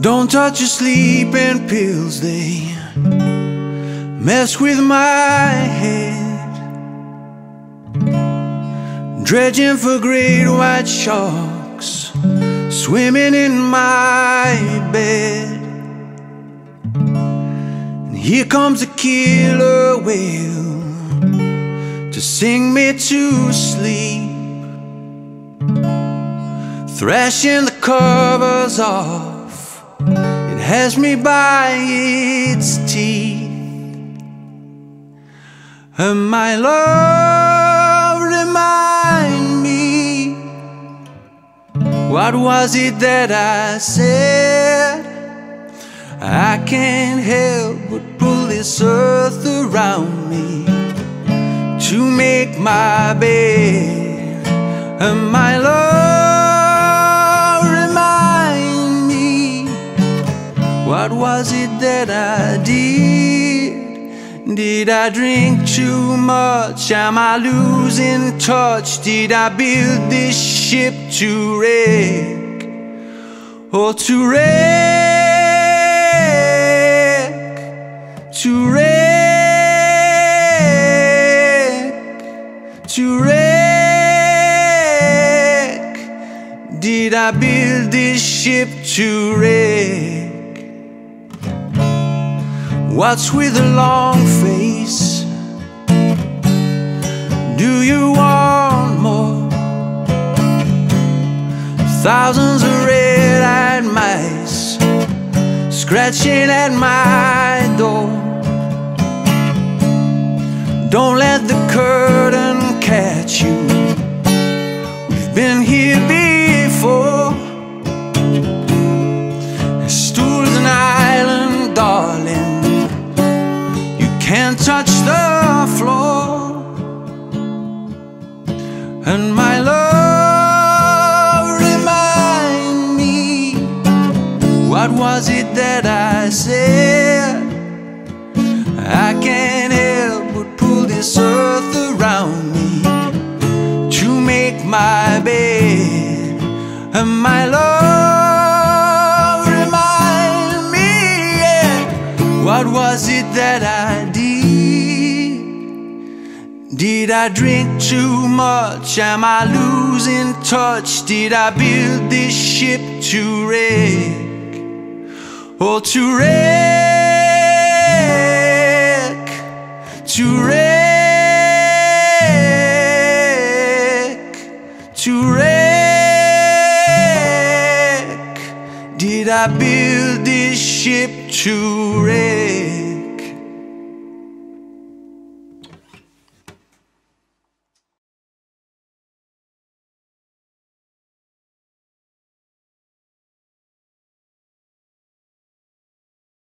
Don't touch your sleeping pills, they mess with my head. Dredging for great white sharks, swimming in my bed. And here comes a killer whale to sing me to sleep, thrashing the covers off it has me by its teeth. And my love, remind me what was it that I said? I can't help but pull this earth around me to make my bed. And my love. What was it that I did? Did I drink too much? Am I losing touch? Did I build this ship to wreck? Or to wreck? To wreck? To wreck? Did I build this ship to wreck? What's with a long face? Do you want more? Thousands of red-eyed mice Scratching at my door Don't let the curtain catch you We've been here before And my love, remind me What was it that I said? I can't help but pull this earth around me To make my bed. And my love, remind me yeah, What was it that I did did I drink too much? Am I losing touch? Did I build this ship to wreck? Or to wreck? To wreck? To wreck? Did I build this ship to wreck?